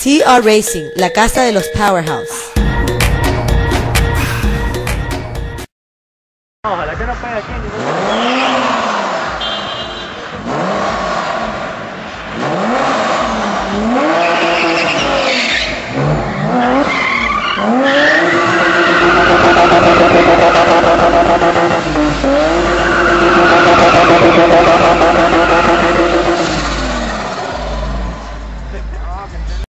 TR Racing, la casa de los powerhouse.